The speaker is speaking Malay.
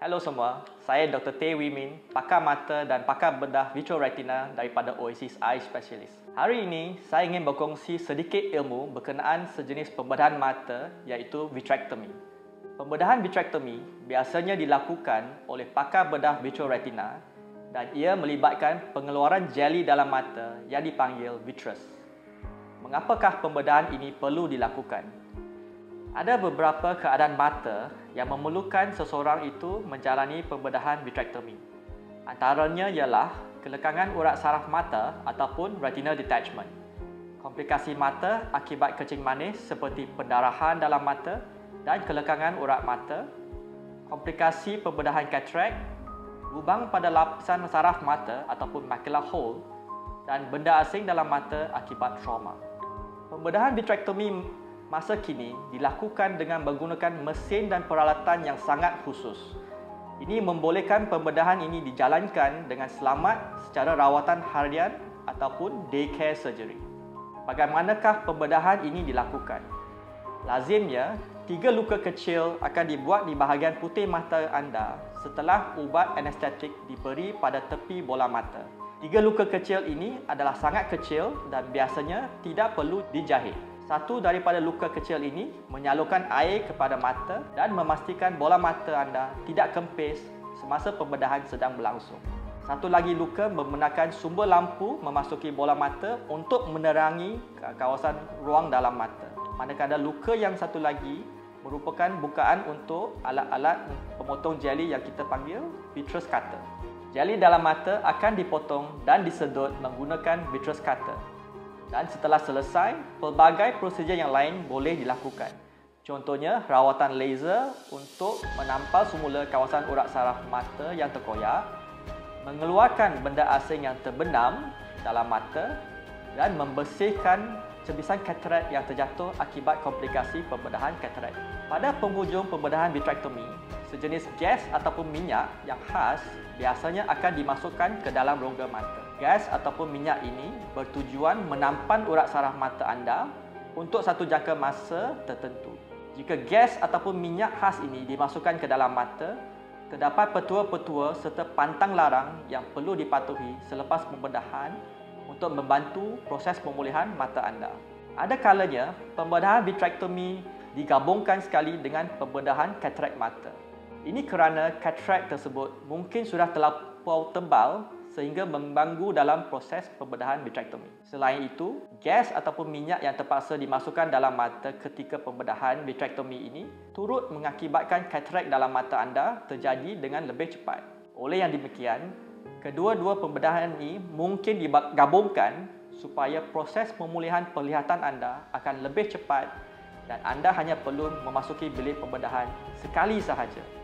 Hello semua, saya Dr. Tay Wee Min, pakar mata dan pakar bedah vitreoretina daripada Oasis Eye Specialist. Hari ini, saya ingin berkongsi sedikit ilmu berkenaan sejenis pembedahan mata iaitu vitrectomy. Pembedahan vitrectomy biasanya dilakukan oleh pakar bedah vitreoretina dan ia melibatkan pengeluaran jeli dalam mata yang dipanggil vitreous. Mengapakah pembedahan ini perlu dilakukan? Ada beberapa keadaan mata yang memerlukan seseorang itu menjalani pembedahan vitrectomy. Antaranya ialah kelekangan urat saraf mata ataupun retinal detachment. Komplikasi mata akibat kencing manis seperti pendarahan dalam mata dan kelekangan urat mata. Komplikasi pembedahan katarak, lubang pada lapisan saraf mata ataupun macular hole dan benda asing dalam mata akibat trauma. Pembedahan vitrectomy masa kini dilakukan dengan menggunakan mesin dan peralatan yang sangat khusus. Ini membolehkan pembedahan ini dijalankan dengan selamat secara rawatan harian ataupun daycare surgery. Bagaimanakah pembedahan ini dilakukan? Lazimnya, tiga luka kecil akan dibuat di bahagian putih mata anda setelah ubat anestetik diberi pada tepi bola mata. Tiga luka kecil ini adalah sangat kecil dan biasanya tidak perlu dijahit. Satu daripada luka kecil ini menyalurkan air kepada mata dan memastikan bola mata anda tidak kempis semasa pembedahan sedang berlangsung. Satu lagi luka menggunakan sumber lampu memasuki bola mata untuk menerangi kawasan ruang dalam mata. Manakala luka yang satu lagi merupakan bukaan untuk alat-alat pemotong jeli yang kita panggil vitreous cutter. Jeli dalam mata akan dipotong dan disedut menggunakan vitreous cutter dan setelah selesai, pelbagai prosedur yang lain boleh dilakukan. Contohnya, rawatan laser untuk menampal semula kawasan urat saraf mata yang terkoyak, mengeluarkan benda asing yang terbenam dalam mata dan membersihkan cebisan katarak yang terjatuh akibat komplikasi pembedahan katarak. Pada penghujung pembedahan vitrectomy, sejenis gas ataupun minyak yang khas biasanya akan dimasukkan ke dalam rongga mata. Gas ataupun minyak ini bertujuan menampan urat saraf mata anda untuk satu jangka masa tertentu. Jika gas ataupun minyak khas ini dimasukkan ke dalam mata, terdapat petua-petua serta pantang larang yang perlu dipatuhi selepas pembedahan untuk membantu proses pemulihan mata anda. Ada kalanya pembedahan vitrectomy digabungkan sekali dengan pembedahan katarak mata. Ini kerana katarak tersebut mungkin sudah terlampau tebal sehingga mengganggu dalam proses pembedahan vitrectomy. Selain itu, gas ataupun minyak yang terpaksa dimasukkan dalam mata ketika pembedahan vitrectomy ini turut mengakibatkan katarak dalam mata anda terjadi dengan lebih cepat. Oleh yang demikian, kedua-dua pembedahan ini mungkin digabungkan supaya proses pemulihan penglihatan anda akan lebih cepat dan anda hanya perlu memasuki bilik pembedahan sekali sahaja.